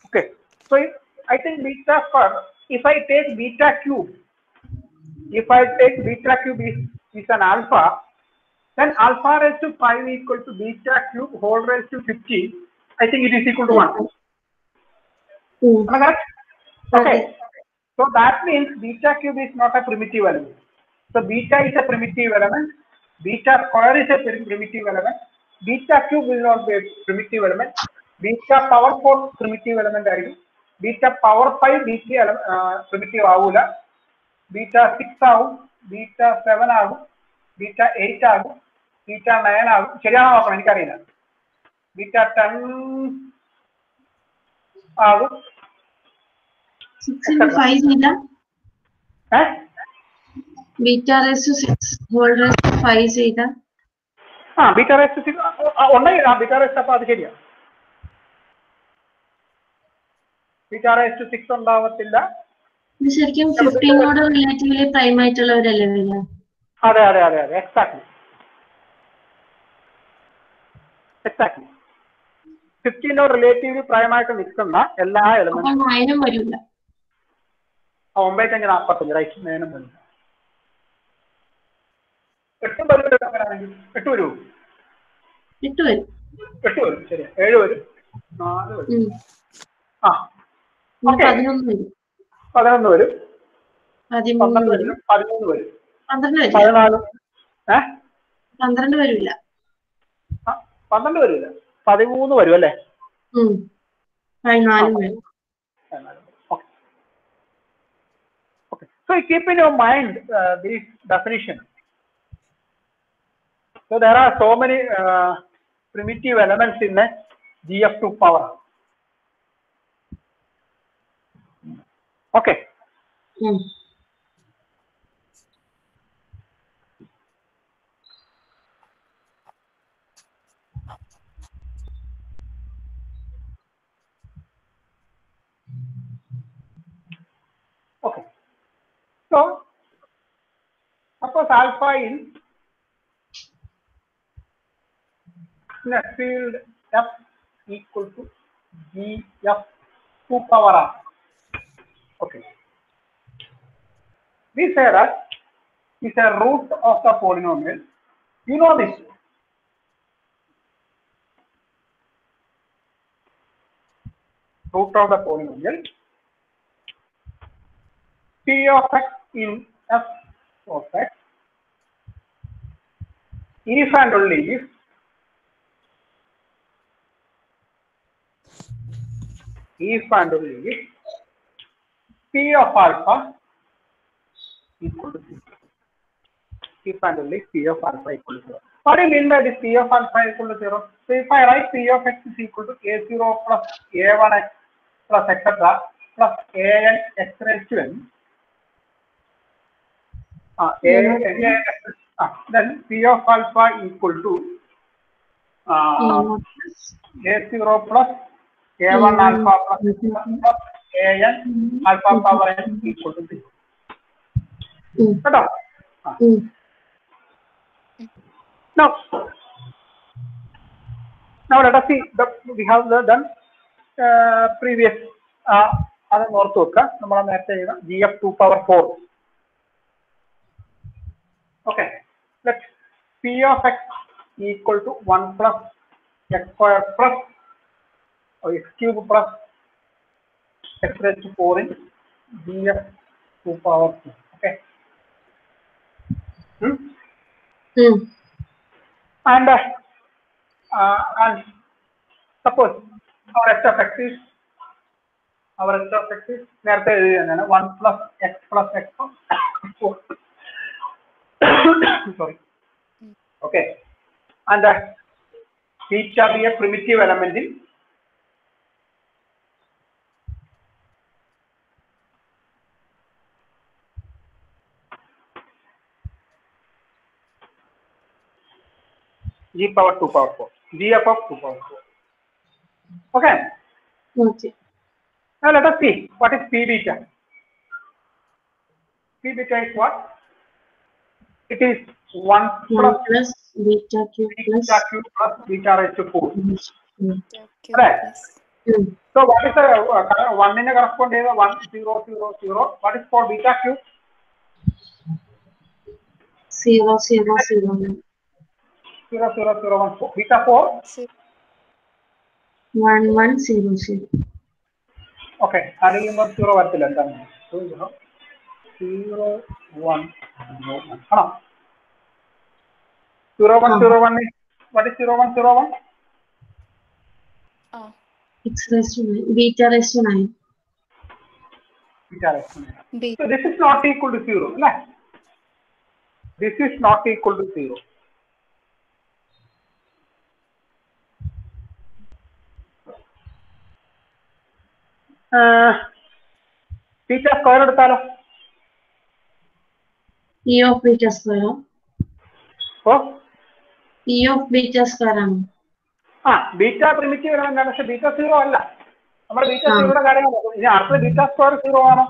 Okay. So if, I think beta square, if I take beta cube, if I take beta cube is, is an alpha, then alpha raised to 5 equal to beta cube whole raised to 50. I think it is equal to 1. ഉം Am I correct? Okay. So that means beta cube is not a primitive element. So beta is a primitive element. Beta square is a prim- primitive element. Beta cube will not be a primitive element. Beta power 4 primitive element ആയിരിക്കും. Beta power 5 beta ele- ആ, primitive ആവൂല. Beta 6 ആവും. Beta 7 ആകും. Beta 8 ആകും. Beta 9 ആകും. ശരിയാണോ നോക്കണം എനിക്കറിയില്ല. Beta 10 ആകും. സിക്സ് ഇന്റു ഫൈവ് ചെയ്താ ഏഹ് beta raise to six whole raise five ചെയ്താ. ആ ബീറ്റ റേസ് സിക്സ് ഉണ്ടെങ്കിൽ ആ ബീറ്റ റേസ് അപ്പൊ അത് ശരിയാ. ബീറ്റ റേസ് ടു സിക്സ് ഉണ്ടാവത്തില്ല ശരിക്കും ഫിഫ്റ്റീനോട് റിലേറ്റീവ്ലി പ്രൈം ആയിട്ടുള്ളവരല്ലേ വരിക. അതെ അതെ അതെ അതെ എക്സാക്ട്ലി എക്സാക്ട്ലി ഫിഫ്റ്റീനോട് റിലേറ്റീവ്ലി പ്രൈമായിട്ട് നിൽക്കുന്ന എല്ലാ എലമെന്റും അപ്പൊ വരില്ല ഒമ്പത്തഞ്ച് നാൽപ്പത്തഞ്ച് റൈറ്റ് നേരം വരും. എട്ടും വരും അങ്ങനെയാണെങ്കിൽ എട്ട് വരൂ. എട്ട് വരും. എട്ട് വരും ശരി. ഏഴ് വരും. നാല് വരും. ആ. പതിനൊന്ന് വരും. പന്ത്രണ്ട് വരും. വരും പതിമൂന്ന് വരും. പന്ത്രണ്ട് വരില്ല പതിനാല്. ഏ? പന്ത്രണ്ട് വരില്ല ആ, പന്ത്രണ്ട് വരില്ല പതിമൂന്ന് വരും അല്ലേ? പതിനാലും. So keep in your mind uh, these definitions. So there are so many uh, primitive elements in a GF2 power. Okay. ഉം. Okay. So suppose alpha in a field F equal to GF 2 power R. Okay. Say that is a root of the polynomial. You know this. Root of the polynomial. P of x in f of x if and only if if and only if p of alpha equal to 0. If and only p of alpha equal to 0. What do you mean by this p of alpha equal to 0? So if I write p of x is equal to a0 plus a1x plus etc plus an x raised to n uh, uh, then p of alpha equal to uh, a0 plus a1 alpha plus, plus an alpha power n equal to 0. ഉം. കേട്ടോ Now, now let us see the we have the done uh, previous uh, അത് ഓർത്ത് വെക്കുക നമ്മൾ നേരത്തെ ചെയ്ത G F two power four Okay let p of x equal to one plus x square plus x cube plus x raise to four in G F two power two okay um. and uh, uh, and suppose our h of x is our h of x is നേരത്തെ എഴുതിയതാണ് one plus x plus x sorry. Okay. And uh, beta be a primitive element in? G power 2 power 4 gf of 2 power 4 okay. Okay. Now let us see what is p beta. P beta is what? It is 1 One plus plus beta q plus. beta cube plus beta raised to 4 right Plus Mm. so what is the uh, one in the correspond to 1 0 0 0 what is for beta cube Zero zero zero. 0 0 0 1 4 beta 4 zero One one zero zero. okay അറിയുമ്പോൾ 0 വരത്തില്ല എന്താണ് 0 0 1 ആണോ 0 1 0 1 is what is 0 1 0 1 ah X raised to nine. Beta raised to nine. beta raised to 9 b So this is not equal to zero, അല്ലേ? This is not equal to 0. Uh, beta square എടുത്താലോ E of beta സ്ക്വയറോ ഓ. E of beta square ആണോ ആ beta primitive element പക്ഷെ beta zero അല്ല. നമ്മുടെ beta. സീറോയുടെ കാര്യങ്ങൾ. ഇനി അടുത്ത ബീറ്റ സ്ക്വയർ സീറോ ആണോ?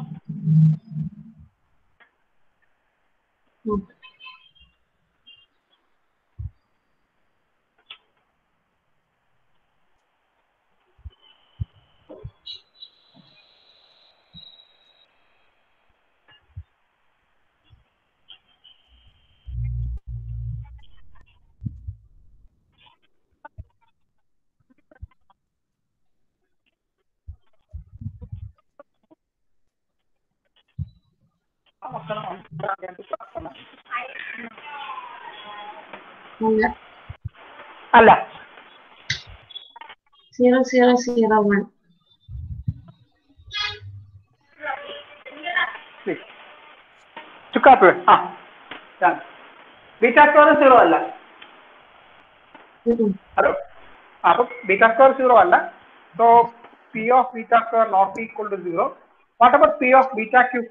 അല്ല. സീറോ സീറോ സീറോ വൺ ചുക്കാപ്പ് ആ ബീറ്റാ സ്ക്വയർ സീറോ അല്ല. ഹലോ അപ്പൊ ബീറ്റാ സ്ക്വയർ സീറോ അല്ല. So P of beta square not equal to zero what about P of beta cube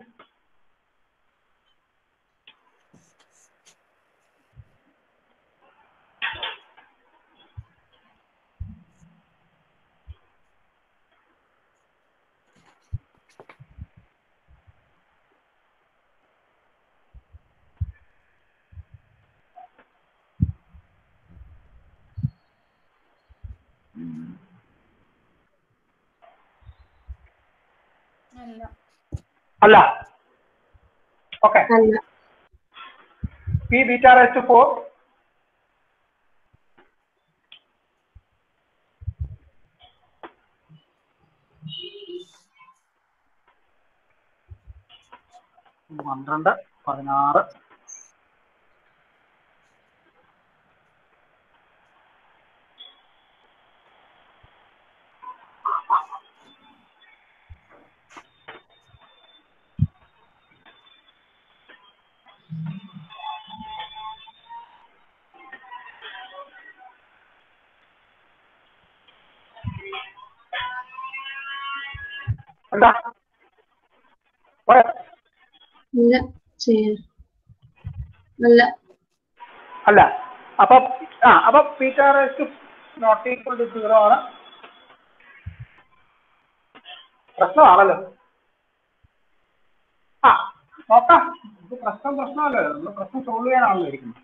അല്ല അല്ല. Okay. P beta raise to four പന്ത്രണ്ട് പതിനാറ്. എന്താ? ഇല്ല അല്ല അല്ല. അപ്പൊ ആ അപ്പൊ two not equal to zero ആണ്. പ്രശ്നമാണല്ലോ. ആ നോക്കാം. പ്രശ്നം പ്രശ്നമല്ലോ? നമ്മൾ പ്രശ്നം സോൾവ് ചെയ്യാനാണല്ലോ ഇരിക്കുന്നത്.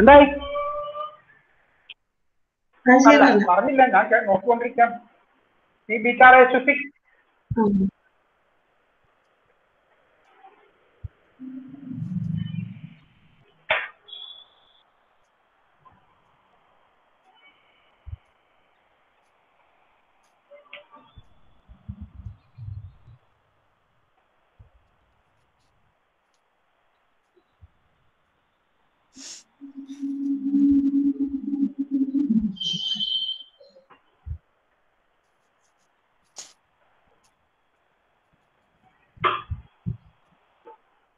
എന്തായി? പറഞ്ഞില്ല ഞാൻ നോക്കിക്കൊണ്ടിരിക്കാം. നീ ടു സിക്സ്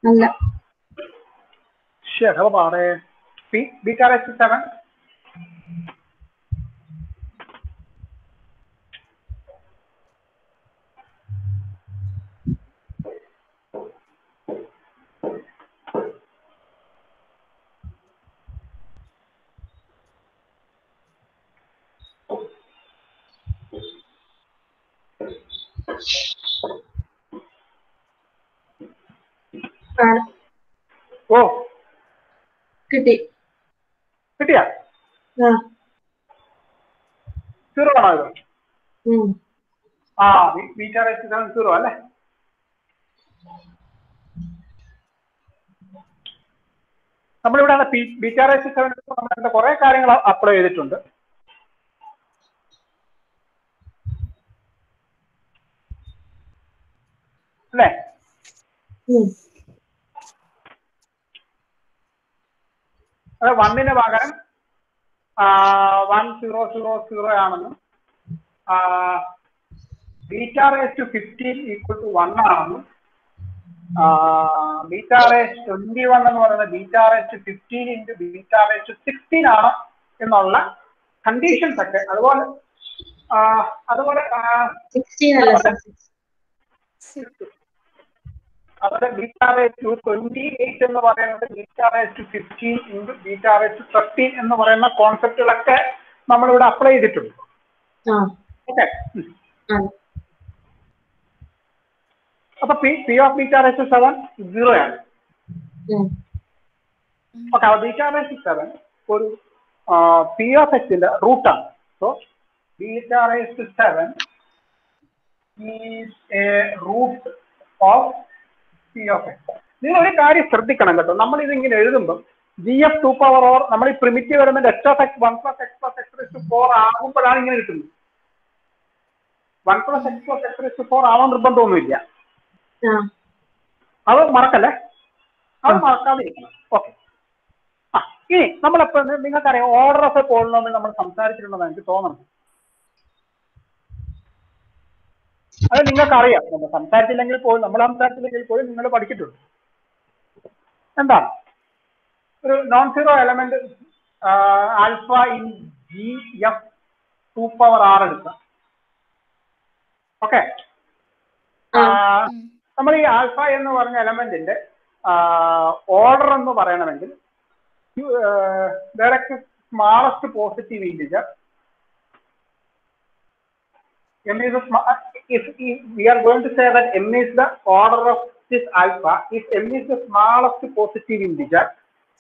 നല്ല sure how about a b b character 7 കിട്ടി. കിട്ടിയാ? സീറോ ആണോ ഇത്. ആ ബീറ്റ റേസ് സെവൻ സീറോ അല്ലേ? നമ്മളിവിടെ ബീറ്റ റേസ് സെവൻ നമ്മൾ കുറെ കാര്യങ്ങൾ അപ്ലൈ ചെയ്തിട്ടുണ്ട്. അല്ലേ? അത് വണ്ണിന് പകരം വൺ സീറോ സീറോ സീറോ ആണെന്നും beta raise to fifteen equal to one ആണെന്നും ബീറ്റ റേസ് ട്വന്റി വൺ എന്ന് പറയുന്നത് beta raise to fifteen into beta raise to sixteen ആണ് എന്നുള്ള കണ്ടീഷൻസ് ഒക്കെ. അതുപോലെ അതുപോലെ ആ, 16 അല്ല സർ Six. അതുപോലെ beta raise to twenty eight എന്ന് പറയുന്നത് beta raise to fifteen into beta raise to thirteen എന്ന് പറയുന്ന കോൺസെപ്റ്റുകളൊക്കെ നമ്മളിവിടെ അപ്ലൈ ചെയ്തിട്ടുണ്ട്. ഓക്കെ അപ്പൊ P P of beta raise to seven zero ആണ്. ഓക്കെ അപ്പൊ ബീറ്റ റേസ് ടു സെവൻ ഒരു പി ഓഫ് എക്സിന്റെ റൂട്ടാണ് so beta raise to seven is a root of P of X നിങ്ങൾ ഒരു കാര്യം ശ്രദ്ധിക്കണം കേട്ടോ. നമ്മൾ ഇത് ഇങ്ങനെ എഴുതുമ്പോൾ G F two power or നമ്മൾ ഈ primitive element H of X one plus X plus X to four ആകുമ്പോഴാണ് ഇങ്ങനെ കിട്ടുന്നത്. One plus X plus X to four ആവാൻ നിർബന്ധമൊന്നുമില്ല. അത് മറക്കല്ലേ? അത് മറക്കാതിരിക്കണം. ഓക്കെ ആ ഇനി നമ്മളെപ്പോ നിങ്ങൾക്കറിയാം ഓർഡർ ഓഫ് എ പോളിനോമിൽ നമ്മൾ സംസാരിച്ചിട്ടുണ്ടെന്ന് എനിക്ക് തോന്നുന്നു. അത് നിങ്ങൾക്ക് അറിയാം നമ്മൾ സംസാരിച്ചില്ലെങ്കിൽ പോലും നമ്മൾ സംസാരിച്ചില്ലെങ്കിൽ പോലും നിങ്ങൾ പഠിച്ചിട്ടുണ്ട്. എന്താ? ഒരു non zero element alpha in G F two power R എടുക്കാം ഓക്കെ. നമ്മൾ ഈ ആൽഫ എന്ന് പറഞ്ഞ എലമെന്റിന്റെ ഓർഡർ എന്ന് പറയണമെങ്കിൽ direct smallest positive integer M sma- if, if we are going to say that m is the order of this alpha if m is the smallest positive integer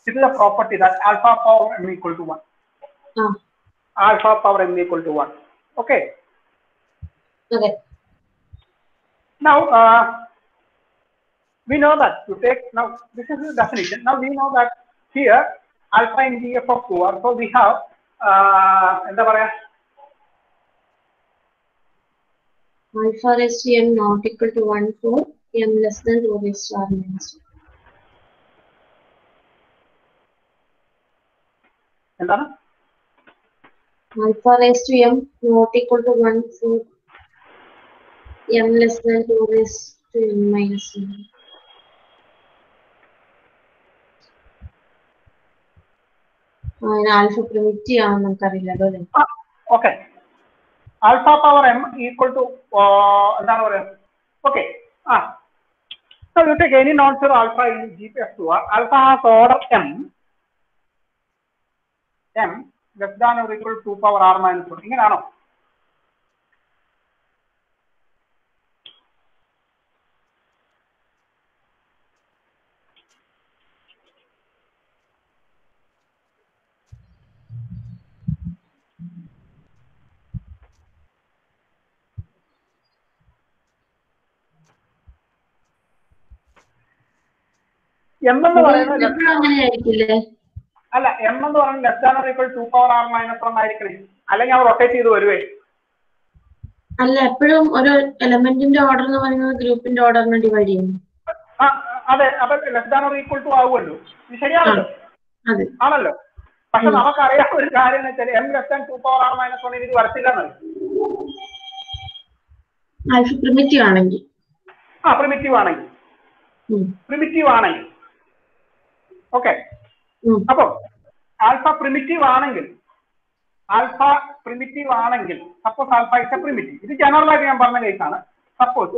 this is a property that alpha power m equal to 1 ആ alpha power m equal to 1 okay അതെ Now, uh, we know that to take, now this is the definition. Now we know that here alpha in df of 2r, so we have, uh, എന്താ പറയാ alpha raised to m not equal to 1 for m less than 2 raised to r minus 1. എന്താണ് alpha raised to m not equal to 1 for m less than 2 raised to m minus 1. ആ, അതിന് alpha primitive ആണെന്ന് നമുക്കറിയില്ലല്ലോ അല്ലേ okay alpha power M equal to എന്താണ് പറയാ okay ആ you take any non-zero alpha in GPF2R, alpha has order m, m less than or equal to 2 power r minus 1. ഇങ്ങനെയാണോ m എന്ന് പറയുന്നത് അല്ല എം എന്ന് പറയുന്നത് left than equal to power R minus one ആയിരിക്കണേ. അല്ലെങ്കിൽ അവർ rotate ചെയ്ത് വരുവേ. അല്ല എപ്പോഴും ഒരു എലമെന്റിന്റെ ഓർഡർ എന്ന് പറയുന്നത് ഗ്രൂപ്പിന്റെ ഓർഡറിനെ ഡിവൈഡ് ചെയ്യുന്നു. അതെ അപ്പൊ ലെസ് ദാൻ ഈക്വൽ ടു ആവുമല്ലോ. ഇത് ശരിയാണല്ലോ? ആണല്ലോ? പക്ഷെ നമുക്കറിയാം ഒരു കാര്യം എന്ന് വെച്ചാൽ M less and two power R minus one ഇത് വരത്തില്ല പ്രിമിറ്റീവ് ആണെങ്കിൽ. ആ പ്രിമിറ്റീവ് ആണെങ്കിൽ. പ്രിമിറ്റീവ് ആണെങ്കിൽ. ഓക്കെ അപ്പോ ആൽഫ പ്രിമിറ്റീവ് ആണെങ്കിൽ ആൽഫ പ്രിമിറ്റീവ് ആണെങ്കിൽ suppose alpha is a primitive ഇത് ജനറൽ ആയിട്ട് ഞാൻ പറഞ്ഞ കേസാണ് suppose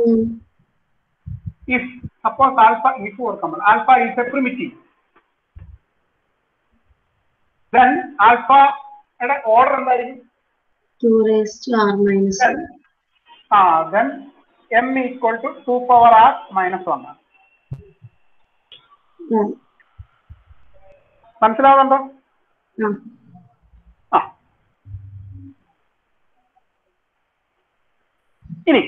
if suppose alpha if e alpha is a primitive then ആൽഫയുടെ ഓർഡർ എന്തായിരിക്കും? ആ then m equal to two power r minus one ആണ്. മനസ്സിലാവുന്നുണ്ടോ? ആ. ആ. ഇനി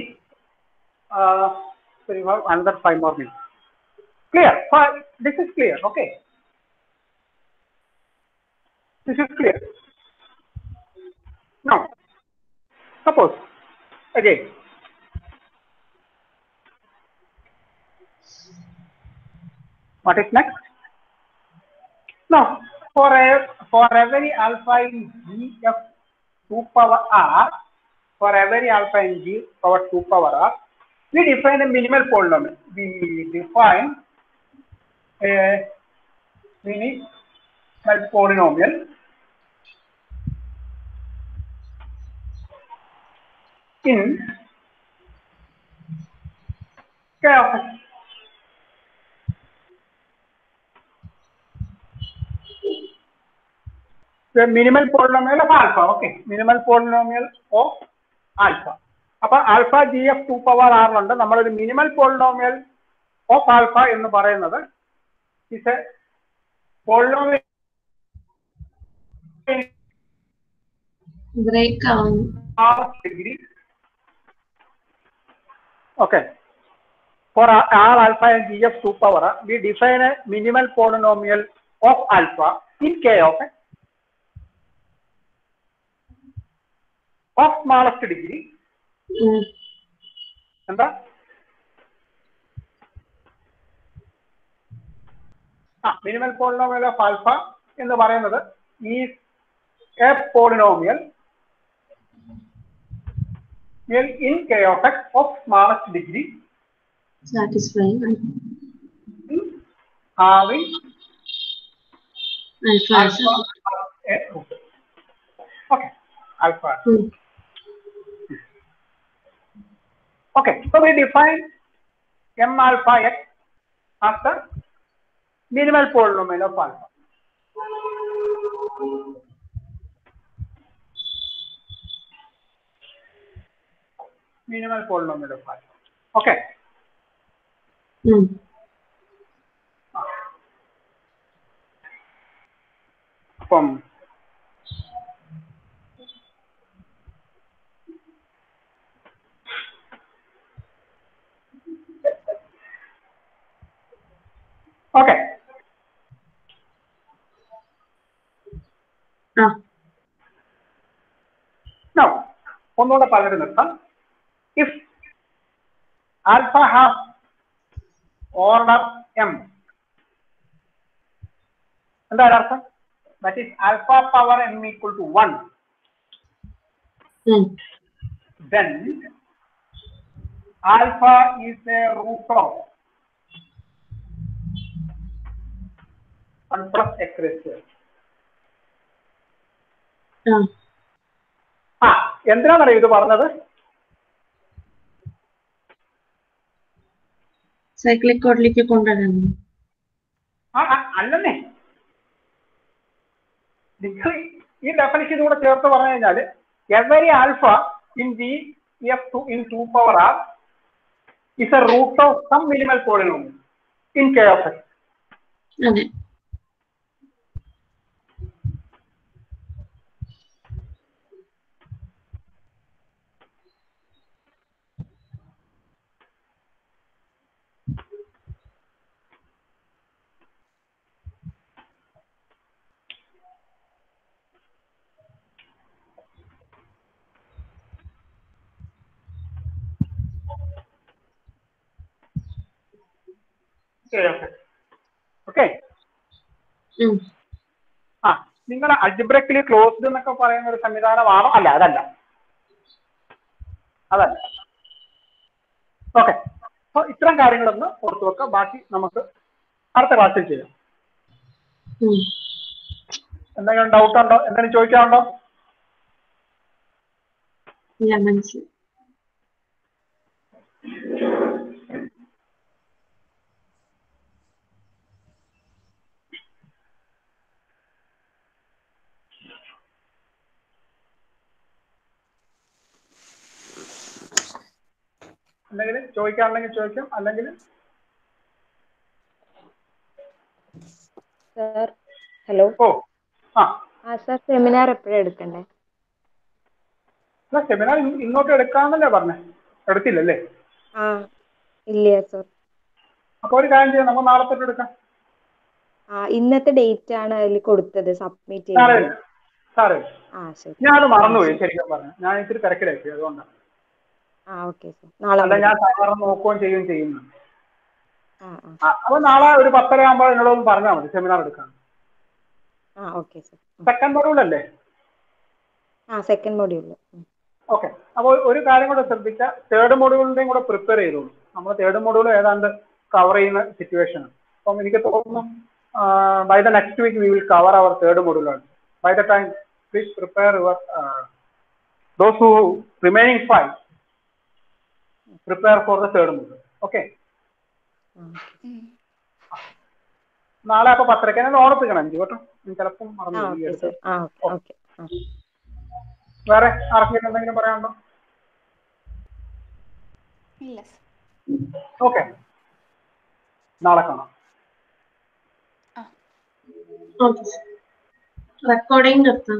another five more minute clear this is clear okay this is clear no suppose again what is next? Now for a for every alpha in g of 2 power r for every alpha in g power 2 power r. We define a minimal polynomial. We define a minimal polynomial. In k of the minimal polynomial of alpha okay minimal polynomial of alpha അപ്പൊ alpha G F two nammal or minimal polynomial of alpha ennu parayunnathu is a polynomial break down r degree okay for r r alpha and g of 2 power we define a minimal polynomial of alpha in first smallest degree എന്താ? ആ minimal polynomial of alpha എന്ന് പറയുന്നത് ഈ a polynomial in K of x of smallest degree okay alpha Okay, so we define m alpha x as the minimal polynomial of alpha. Minimal polynomial of alpha. Okay. Mm. From okay ഒന്നുകൂടെ പറഞ്ഞിട്ട് നിർത്താം. If alpha has order m എന്താ അർത്ഥം? That is alpha power m equal to one then then alpha is a root 1 plus x raised to x. ആ ആ ഇത് പറഞ്ഞത്? Cyclic കോഡിലേക്ക് ആ, അല്ലെന്നേ. നിങ്ങൾ ഈ ഡെഫിനിഷൻ കൂടെ ചേർത്ത് പറഞ്ഞു കഴിഞ്ഞാൽ every alpha in G F two in two power r is a root of some minimal polynomial in K of x okay. ആ നിങ്ങൾ അജ്ബ്രക്കിൽ ക്ലോസ്ഡ് എന്നൊക്കെ പറയുന്ന ഒരു സംവിധാനമാണോ അല്ല അതല്ല. അതല്ല. ഓക്കെ അപ്പൊ ഇത്തരം കാര്യങ്ങളൊന്ന് ഓർത്തു വെക്കുക. ബാക്കി നമുക്ക് അടുത്ത ക്ലാസ്സിൽ ചെയ്യാം. എന്തെങ്കിലും ഡൗട്ട് ഉണ്ടോ? എന്തെങ്കിലും ചോദിക്കാനുണ്ടോ? മനസ്സിലായി. അല്ലെങ്കിൽ ചോദിക്കാനുണ്ടെങ്കിൽ ചോദിക്കാം. അല്ലെങ്കിൽ ഹലോ ഓ ആ. സാർ സെമിനാർ എപ്പോഴാണ് എടുക്കണ്ടേ? അല്ല സെമിനാർ ഇങ്ങോട്ട് എടുക്കാന്നല്ലേ പറഞ്ഞേ. എടുത്തില്ലല്ലേ? ആ ഇല്ല സാർ അപ്പോൾ ഒരു കാര്യം ചെയ്യാം. നമ്മൾ നാളെ തൊട്ട് എടുക്കാം. ആ ഇന്നത്തെ ഡേറ്റ് ആണ് അതിൽ കൊടുത്തത്. സബ്മിറ്റ് ചെയ്യാൻ സാറേ ഞാനത് മറന്നുപോയി ശരിക്കും പറഞ്ഞു. ഞാൻ ഇത്തിരി തിരക്കിലായി പോയി അതുകൊണ്ടാണ് അല്ല. ഞാൻ സാധാരണ നോക്കുകയും ചെയ്യുകയും ചെയ്യുന്നു ആ ആ. ആ, അപ്പൊ നാളെ ഒരു പത്തര ആകുമ്പോൾ എന്നോടൊന്ന് പറഞ്ഞാൽ മതി സെമിനാർ എടുക്കാൻ. സെക്കൻഡ് മൊഡ്യൂളല്ലേ ആ സെക്കൻഡ് മൊഡ്യൂൾ ഓക്കെ അപ്പോൾ ഒരു കാര്യം കൂടെ ശ്രദ്ധിക്കുക തേർഡ് മൊഡ്യൂളിന്റെയും കൂടെ പ്രിപ്പയർ ചെയ്തോളൂ നമ്മൾ തേർഡ് മൊഡ്യൂൾ ഏതാണ്ട് കവർ ചെയ്യുന്ന സിറ്റുവേഷൻ അപ്പം എനിക്ക് തോന്നുന്നു by the next week we will cover our third മൊഡ്യൂളാണ് by the time please prepare your those who remaining five prepare for the third move okay നാളെ അപ്പൊ പത്രക്ക് എന്നെ ഓർപ്പിക്കണം എനിക്ക് കേട്ടോ ചിലപ്പം മറന്നു വേറെ ആർക്കെങ്കിലും എന്തെങ്കിലും പറയാനുണ്ടോ? ഓക്കെ നാളെ കാണാം. റെക്കോർഡിംഗ് നിർത്താം.